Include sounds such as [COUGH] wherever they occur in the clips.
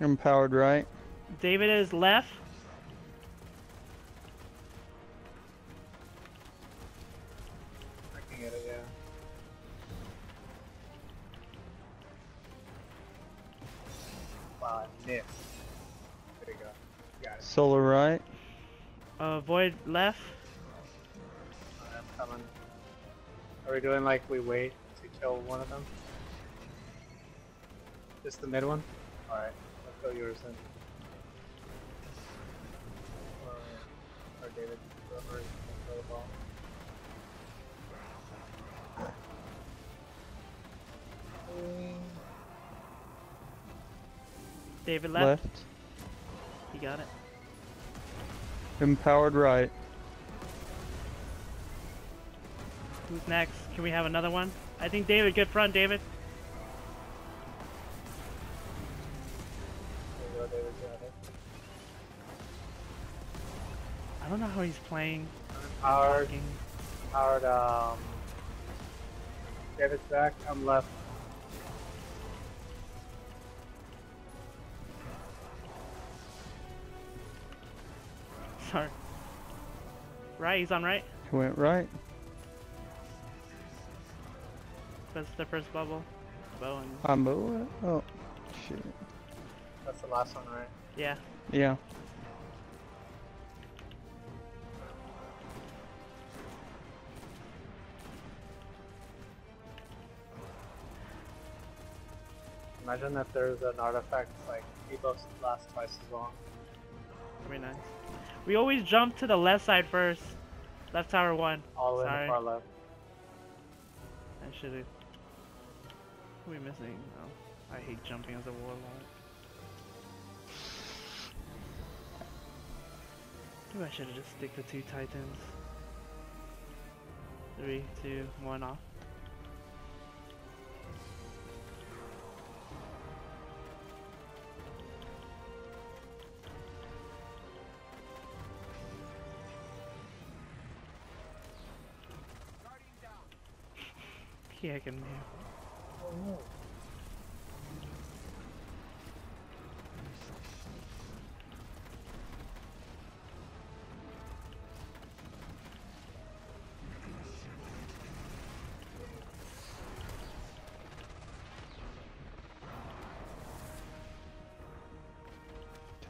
Empowered right. David is left. I can get it, yeah. Wow, I missed. There you go. Got it. Solar right. Uh, Void left. Alright, I'm coming. Are we doing like we wait to kill one of them? Just the mid one? Alright, let's go yours then. Uh, or, or David, whoever is throw the ball. David left. Left. He got it. Empowered right. Who's next? Can we have another one? I think David, good front, David. He's playing. Howard, Fucking- Howard, um, David's back, I'm left. [LAUGHS] Sorry. Right, he's on right. He went right. That's the first bubble. Bowen. I'm what? Oh, shit. That's the last one, right? Yeah. Yeah. Imagine if there's an artifact like Ebos last twice as long. That'd nice. We always jump to the left side first. Left tower one. All the way Sorry. far left. I should have. What are we missing? Oh, I hate jumping as a warlock. Maybe I should have just stick to two titans. Three, two, one off. Kicking me.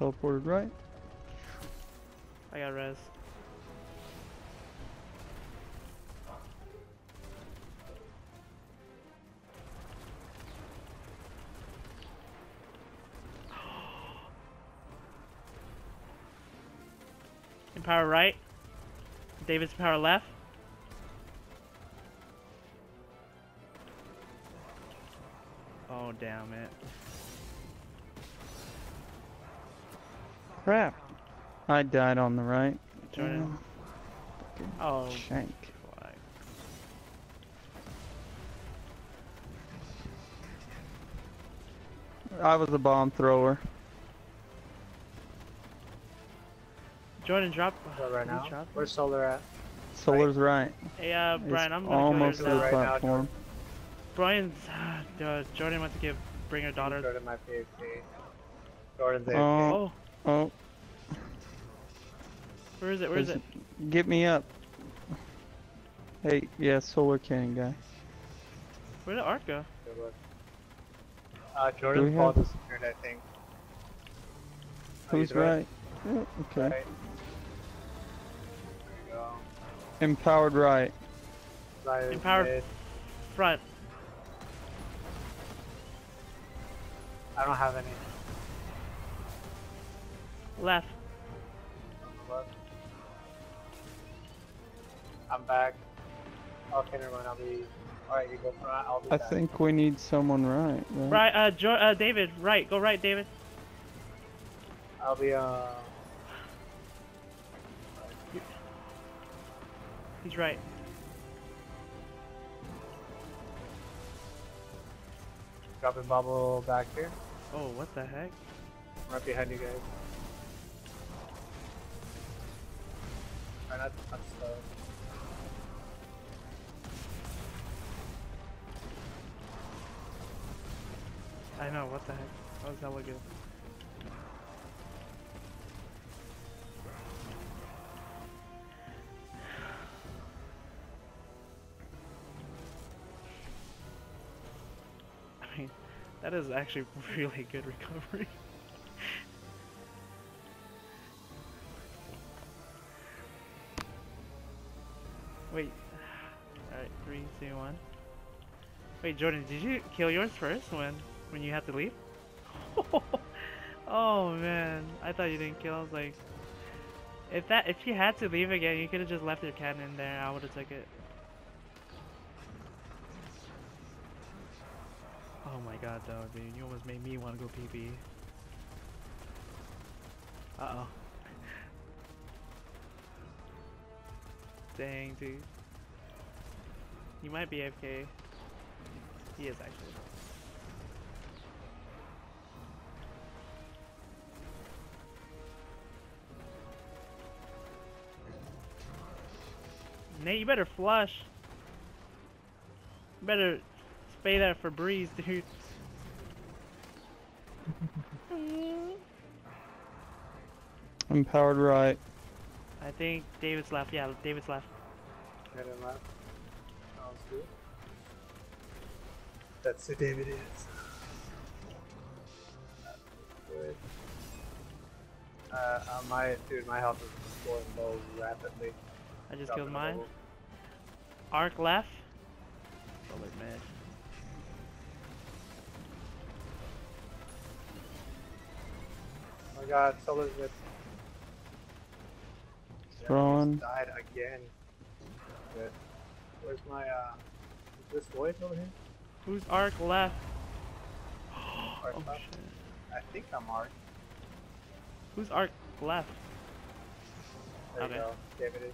Teleported right. I got res. Empower right. David's power left. Oh damn it. Crap. I died on the right. Jordan. Oh Shank. I was a bomb thrower. Jordan drop. So right now, drop? where's Solar at? Solar's right. Hey, uh, Brian, it's I'm gonna almost to to the right now, platform. Brian's. Uh, Jordan wants to give bring her daughter. Jordan might be AFK. Jordan's AFK. Oh, Oh, oh. where is it? Where is there's- it? Get me up. Hey, yeah, solar cannon guy. Where did Art go? Good look. Uh, Jordan's we ball have- disappeared, I think. Oh, Who's he's right? Yeah, okay. Right. There you go. Empowered right. Right Empowered. mid. Front. I don't have any Left. left. I'm back. Okay, never mind. I'll be. Alright, you go front. I'll be I back. think we need someone right. right? Right. Uh, jo- uh, David. Right. Go right, David. I'll be, uh. He's right. Dropping bubble back here. Oh, what the heck? Right behind you guys. Try not to touch the. I know. What the heck? That was hella good. That is actually [LAUGHS] really good recovery. Wait. Alright, three, two, one. Wait, Jordan, did you kill yours first when when you had to leave? [LAUGHS] oh man, I thought you didn't kill. I was like, if that if you had to leave again, you could have just left your cannon there. I would have took it. Oh my god, though, dude, you almost made me want to go pee pee. Uh oh. Dang, dude. You might be AFK. He is actually. Nate, you better flush. You better spay that for breeze, dude. [LAUGHS] I'm powered right. I think David's left. Yeah, David's left. Head and left. Sounds good. That's who David is. Good. Uh, uh, my dude, my health is going low rapidly. I just Dropping killed mine. Arc left. Bullet mid. My god, Solar's with. Throwing. Died again. Good. Where's my, uh. Is this Void over here? Who's arc left? Arc oh left? shit. I think I'm Arc. Who's arc left? There Okay. you go. David is.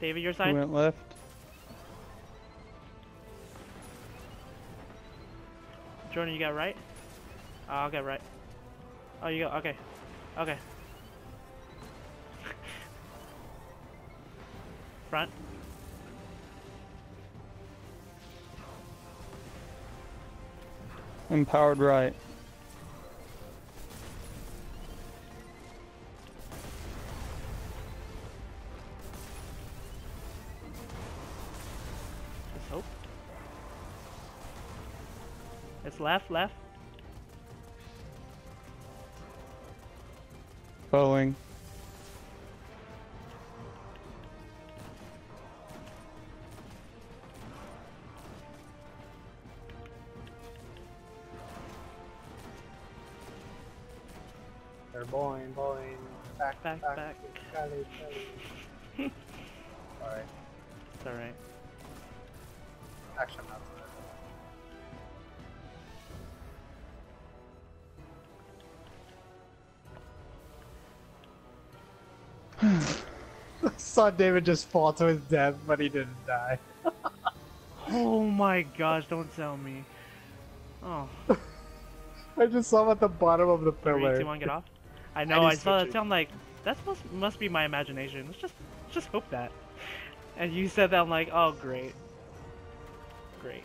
David, your He side? went left. Jordan, you got right? Oh, I'll get right. Oh, you got okay. Okay. [LAUGHS] Front. Empowered right. Left, left. Bowing. They're bowling, bowling. Back, Back, back. back. Cali, Cali. Alright. It's [LAUGHS] alright. Hmm. [LAUGHS] Saw David just fall to his death, but he didn't die. [LAUGHS] Oh my gosh, don't tell me. Oh, [LAUGHS] I just saw him at the bottom of the three, pillar. two, one, get off. I know, he's I saw that. I'm like, that must, must be my imagination. Let's just, just hope that. And you said that, I'm like, oh great. Great.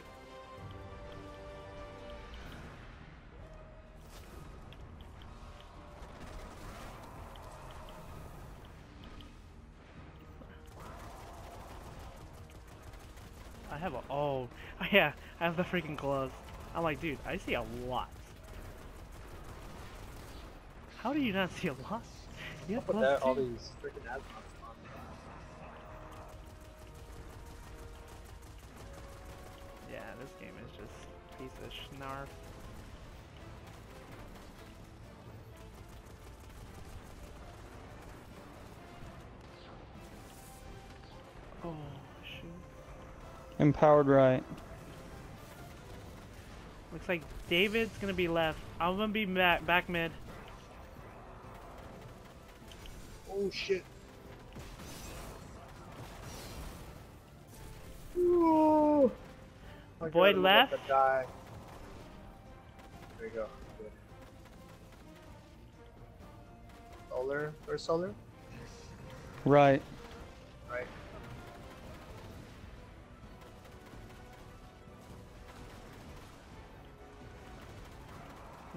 I have a, oh, [LAUGHS] oh, yeah, I have the freaking gloves. I'm like, dude, I see a lot. How do you not see a lot? You have gloves all these freaking ads on. Yeah, this game is just piece of snarf. Oh! Empowered right. Looks like David's gonna be left. I'm gonna be back back mid. Oh shit. Ooh. Boyd God, I'm about left? to There you go. Good. Solar? Where's Solar? Right. Right.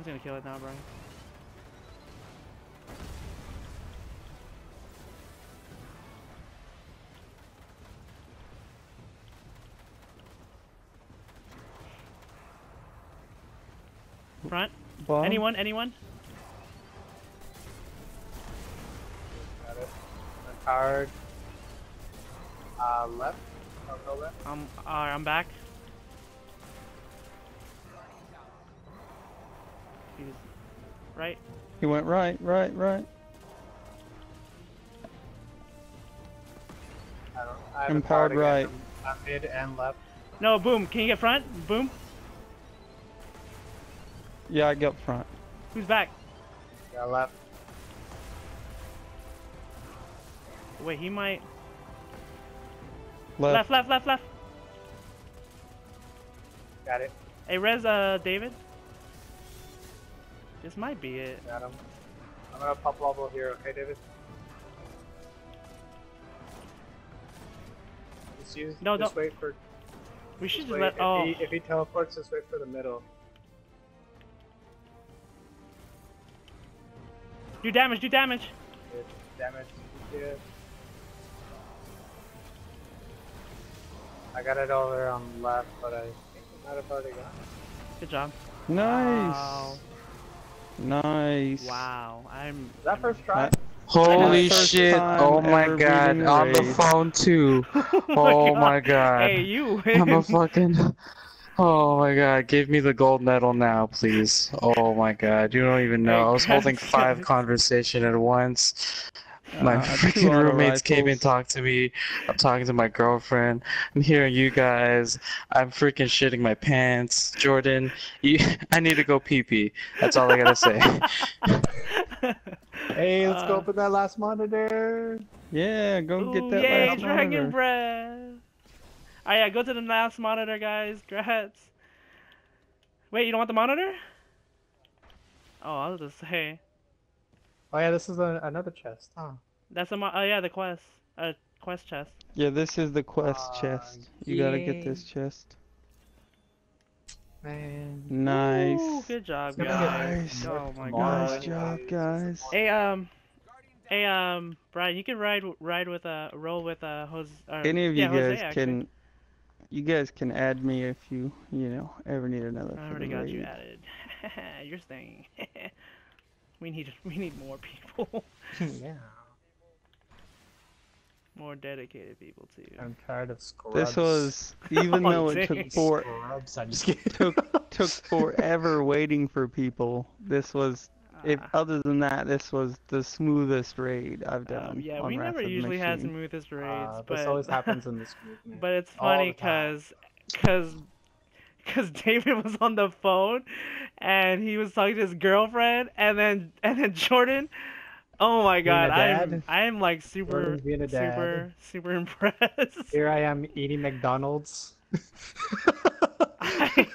gonna kill it now, Brian. Front. Bomb. Anyone? Anyone? Got. Hard. Uh, left. I'm. Uh, I'm back. Right. He went right, right, right. I don't. I Empowered right. I'm, I'm mid and left. No, boom. Can you get front? Boom. Yeah, I get front. Who's back? Got left. Wait, he might. Left. Left, left, left, left. Got it. Hey, res, uh, David. This might be it. Got him. I'm gonna pop level here, okay, David? Just use. No, just don't- wait for. We should Just just wait. let. if, Oh, he, if he teleports, just wait for the middle. do damage, do damage. Good damage. Yeah. I got it over on left, but I think I might have already got it. Good job. Nice. Wow. Nice. Wow. I'm. Is that first try? That- Holy shit! Oh, [LAUGHS] oh my god! beating a On the phone too. Oh my god! Hey, you win. I'm a fucking. Oh my god! Give me the gold medal now, please. Oh my god! You don't even know. Hey, I was holding [LAUGHS] five conversation at once. My Uh, freaking roommates came and talked to me. I'm talking to my girlfriend. I'm hearing you guys. I'm freaking shitting my pants. Jordan, you, [LAUGHS] I need to go pee pee. That's all I gotta say. [LAUGHS] Hey, let's go Uh, open that last monitor. Yeah, go Ooh, get that yay, last Dragon monitor. Breath. Oh yeah, go to the last monitor, guys. Grats. Wait, you don't want the monitor? Oh, I was just say Oh yeah, this is a, another chest. Huh. that's a mo- oh yeah the quest uh quest chest. Yeah, this is the quest Uh, chest. You gotta get this chest. Man. Nice. Ooh, good job, guys. get- Oh my god. Nice job, guys. Hey um, hey um, Brian, you can ride ride with uh roll with uh Jose. Or, Any of you yeah, Jose, guys actually. can. You guys can add me if you, you know, ever need another. I already the got you added. [LAUGHS] You're staying. [LAUGHS] we need [LAUGHS] we need more people, [LAUGHS] yeah. more dedicated people too. I'm tired of scrubs. This was, [LAUGHS] even Oh, though it took four Scrubs. I'm just kidding. took took forever waiting for people. This was, if Ah. other than that, this was the smoothest raid I've done. Um, yeah, on we Wrath never of the usually had smoothest raids, Uh, but this always happens in this movement. but it's funny because because because [LAUGHS] David was on the phone and he was talking to his girlfriend, and then and then Jordan. Oh my god, I'm. I'm like super being a dad. super super [LAUGHS] impressed. Here I am eating McDonald's. [LAUGHS] I-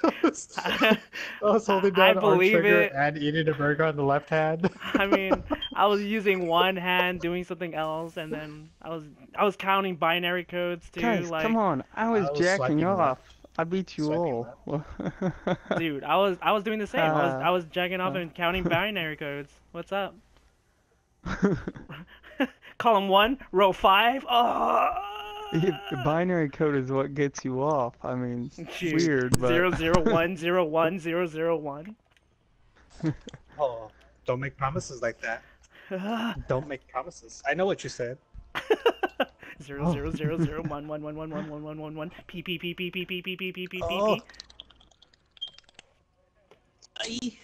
I was holding down arm believe trigger it. and eating a burger on the left hand. I mean, I was using one hand doing something else, and then I was I was counting binary codes too. Guys, like, come on! I was, was jacking swiping off. Left. I beat you Swiping all. [LAUGHS] dude, I was I was doing the same. I was I was jacking off uh. and counting [LAUGHS] binary codes. What's up? [LAUGHS] Column one, row five. Oh. Yeah, the binary code is what gets you off. I mean, it's Dude, weird, but Zero zero one zero one zero zero one. Oh, don't make promises like that. [SIGHS] Don't make promises. I know what you said. Zero zero zero zero one one one one one one one one one. P P P P P P P P P P Oh. P.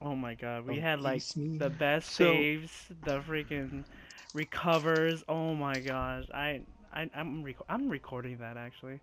Oh my god, we had like the best saves, the freaking recovers. Oh my gosh, I I I'm rec- I'm recording that actually.